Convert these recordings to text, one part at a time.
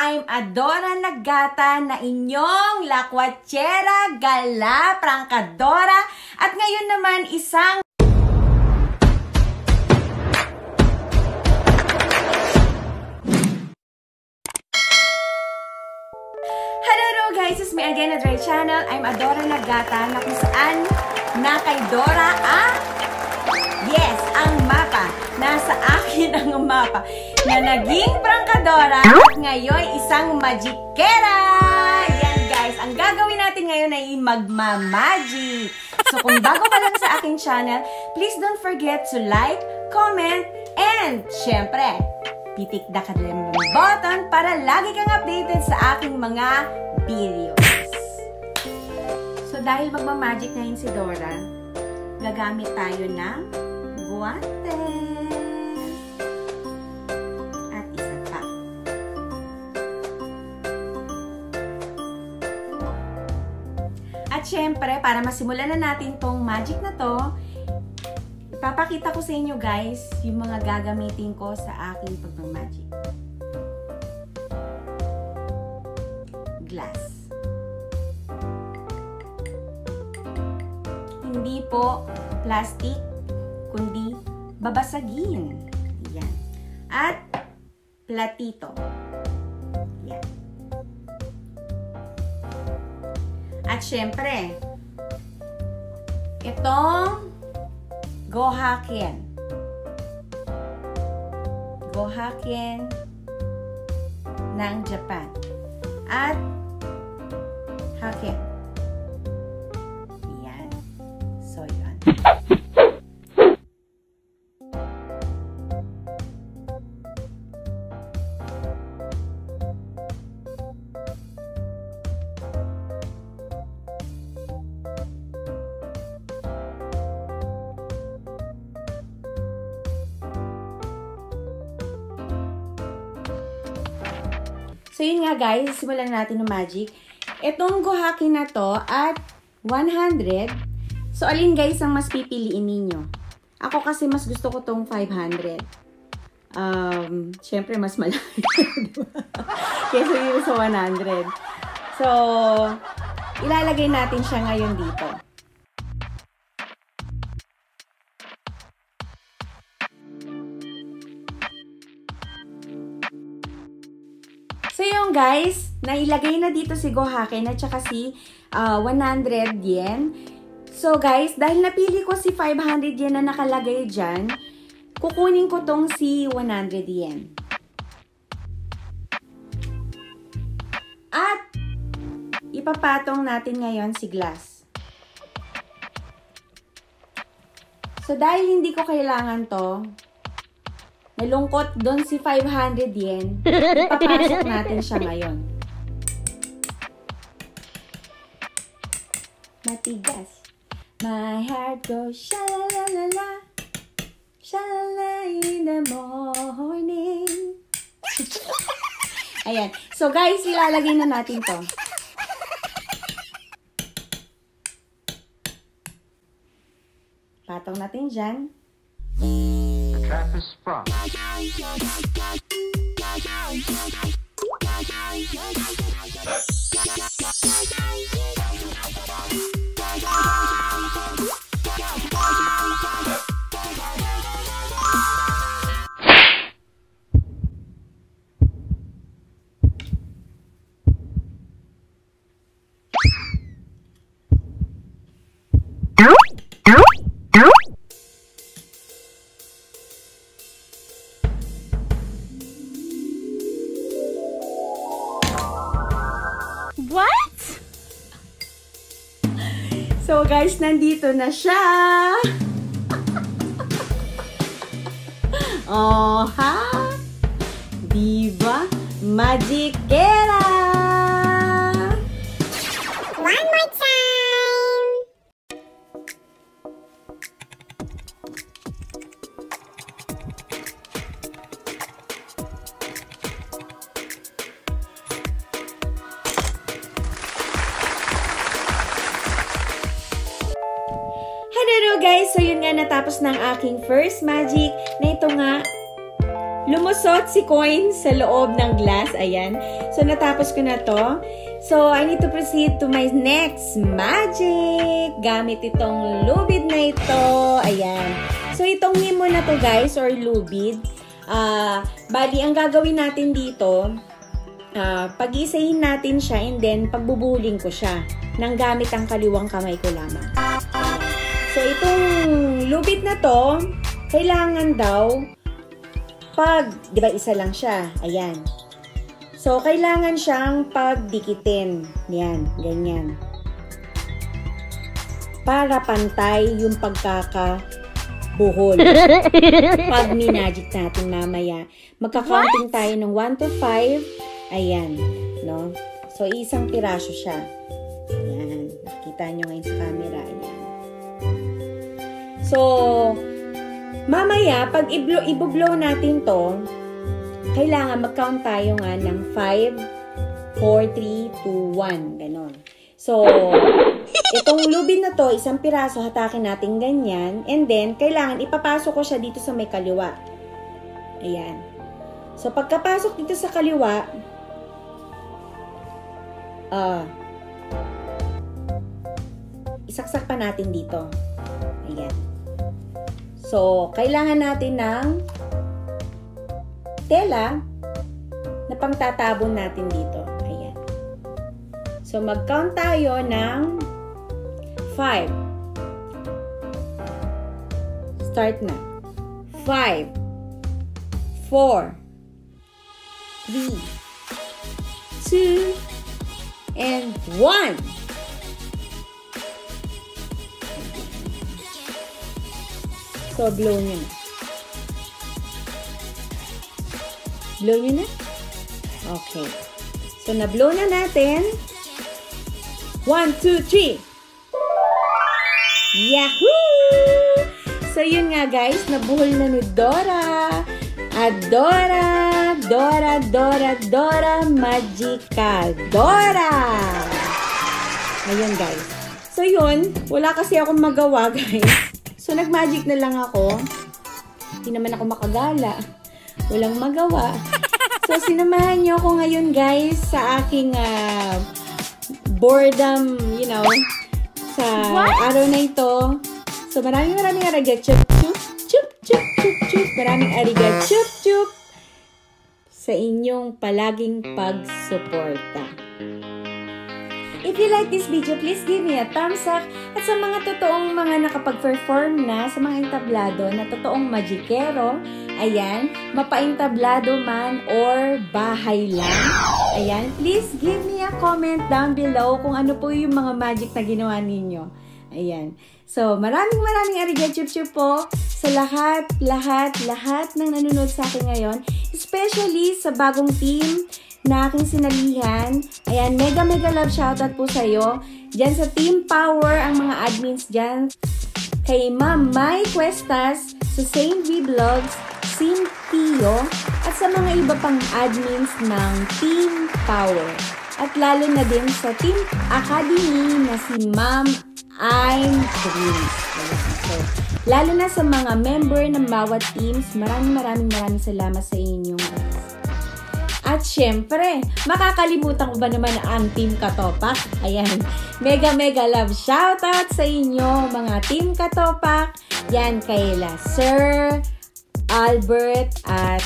I'm Adora Nagata na inyong lakwatsera, gala, prangkadora, at ngayon naman isang Hello guys, it's me again at Ray Channel. I'm Adora Nagata na kung saan na kay Dora ang Yes, ang akin ang mapa na naging prangkadora at ngayon isang magikera. Yan guys, ang gagawin natin ngayon ay magmamagic. So kung bago ka lang sa aking channel, please don't forget to like, comment, and syempre, pitik the kadalimang button para lagi kang updated sa aking mga videos. So dahil magmamagic ngayon si Dora, gagamit tayo ng guantes. Syempre, para masimulan na natin tong magic na to, ipapakita ko sa inyo guys yung mga gagamitin ko sa aking pagmamagic. Glass. Hindi po plastic, kundi babasagin. Yan. At platito. At syempre, itong Gohaken. Gohaken ng Japan. At Haken. So, yun nga guys, simulan natin ng magic. Itong gohaki na to at 100. So, alin guys ang mas pipiliin ninyo? Ako kasi mas gusto ko tong 500. Um, syempre mas malaki. Kesa yun sa 100. So, ilalagay natin siya ngayon dito. So yung guys, nailagay na dito si Gohaken at saka si uh, 100 yen. So guys, dahil napili ko si 500 yen na nakalagay dyan, kukunin ko tong si 100 yen. At ipapatong natin ngayon si glass. So dahil hindi ko kailangan to, nalungkot doon si 500 yen, ipapasok natin siya ngayon. Matigas. My heart goes sha-la-la-la-la, sha-la-la in the morning. Ayan. So guys, ilalagay na natin to. Patong natin dyan. Rap is sprung. Guys, nandito na siya. oh, ha? Diba? Magikera! One more natapos ng aking first magic na ito nga lumusot si coin sa loob ng glass. Ayan. So, natapos ko na to. So, I need to proceed to my next magic. Gamit itong lubid na ito. Ayan. So, itong nimo na to guys, or lubid. Uh, bali, ang gagawin natin dito, uh, pag-isahin natin siya and then pagbubuling ko siya nang gamit ang kaliwang kamay ko lamang. So, itong lubid na to, kailangan daw pag, di ba isa lang siya, ayan. So, kailangan siyang pagdikitin. Yan, ganyan. Para pantay yung pagkaka buhol. Pag minagic natin mamaya, magka-counting tayo ng 1 to 5. Ayan, no? So, isang piraso siya. Ayan, nakita nyo ngayon sa camera. Ayan. So, mamaya, pag i-blow natin to, kailangan mag-count tayo nga ng 5, 4, 3, 2, 1. Ganon. So, itong lubid na to, isang piraso, hatakin natin ganyan. And then, kailangan ipapasok ko siya dito sa may kaliwa. Ayan. So, pagkapasok dito sa kaliwa, ah, uh, isaksak pa natin dito. Ayan. So, kailangan natin ng tela na pangtatabon natin dito. So, mag-count tayo ng 5. Start na. 5, 4, 3, 2, and 1. So, blow nyo na. Blow nyo na? Okay. So, na-blow na natin. One, two, three. Yahoo! So, yun nga guys, nabuhol na ni Dora. Adora, Dora, Dora, Dora, Magical. Dora! Ayun guys. So, yun. Wala kasi akong magawa guys. So, nag-magic na lang ako. Hindi naman ako makagala. Walang magawa. So, sinamahan niyo ako ngayon guys sa aking uh, boredom, you know, sa What? araw na ito. So, maraming maraming arigat. Chup, chup, chup, chup, chup, chup. Maraming arigat. Chup, chup. Sa inyong palaging pagsuporta. If you like this video, please give me a thumbs up. At sa mga totoong mga nakapag-perform na sa mga entablado na totoong magikero, ayan, mapaintablado man or bahay lang, ayan, please give me a comment down below kung ano po yung mga magic na ginawa ninyo. Ayan. So, maraming maraming arigachup po sa lahat, lahat, lahat ng nanonood sa akin ngayon. Especially sa bagong team na aking sinalihan. Ayan, mega mega love shoutout po sa iyo. Diyan sa Team Power, ang mga admins diyan. Kay Ma'am Mai Cuestas, sa Same V Vlogs, Sim Tio, at sa mga iba pang admins ng Team Power. At lalo na din sa Team Academy na si Ma'am I'm Dreams. So, lalo na sa mga member ng bawat teams, maraming maraming maraming salamat sa inyo. At syempre, makakalimutan ko ba naman ang Team Katopak? Ayan, mega mega love shoutout sa inyo mga Team Katopak. Yan kaila Sir Albert at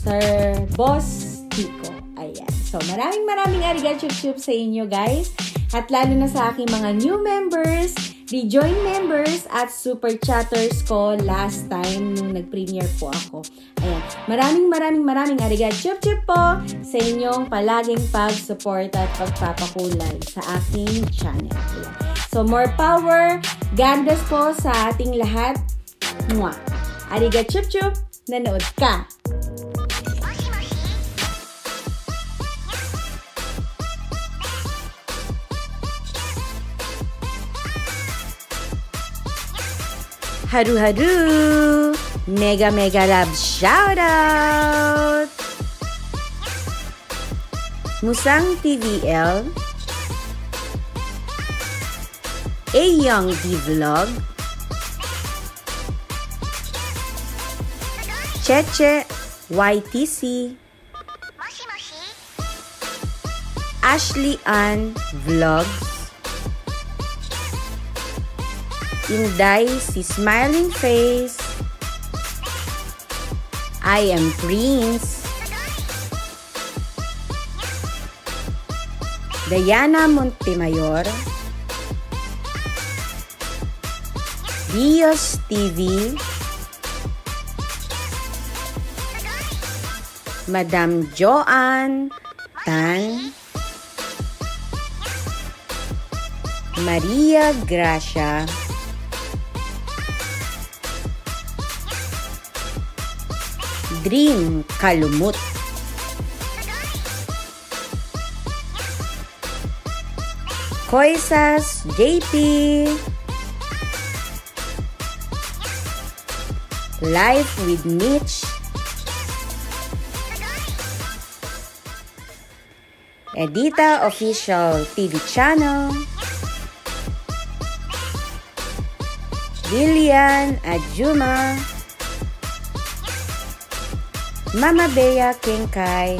Sir Boss Tico. Ayan. So, maraming maraming arigatou sa inyo guys. At lalo na sa aking mga new members, rejoin members at super chatters ko last time nung nag-premiere po ako. Ayan. Maraming maraming maraming arigat chup chup po sa inyong palaging pag-support at pagpapakulay sa aking channel. Ayan. So, more power. God po sa ating lahat. Mwah! Arigat chup chup! Nanood ka! Haru Haru! Mega Mega Love Shoutout! Musang TVL A Young D Vlog Cheche YTC, Ashley Ann Vlogs, Inday si Smiling Face, I am Prince, Diana Montemayor, Dios TV, Madam Joanne Tan, Maria Gracia, Dream Kalumut, Koisas JP, Life with Mitch, Edita Official TV Channel, Lilian Adjuma, Mama Bea Kinkai,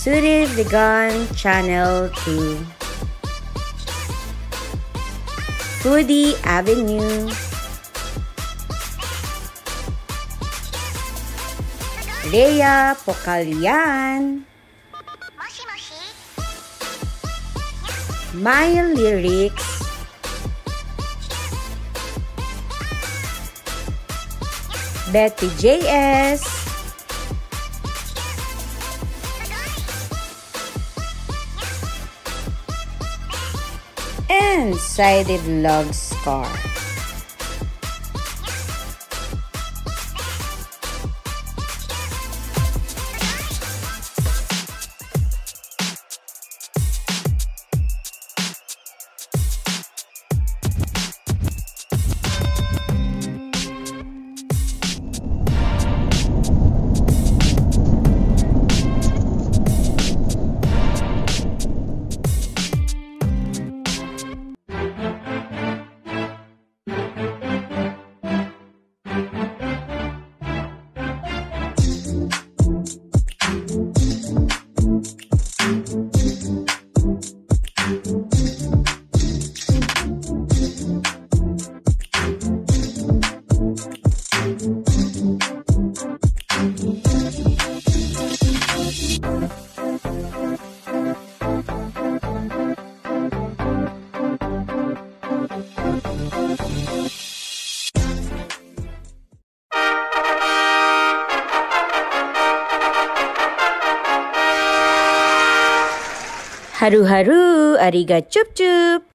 Suri Vegan Channel 2, Foodie Avenue, Rhea Pokalian, My Lyrics, Betty JS, and Sided Vlog Scar. Haru-haru, ariga chup chup.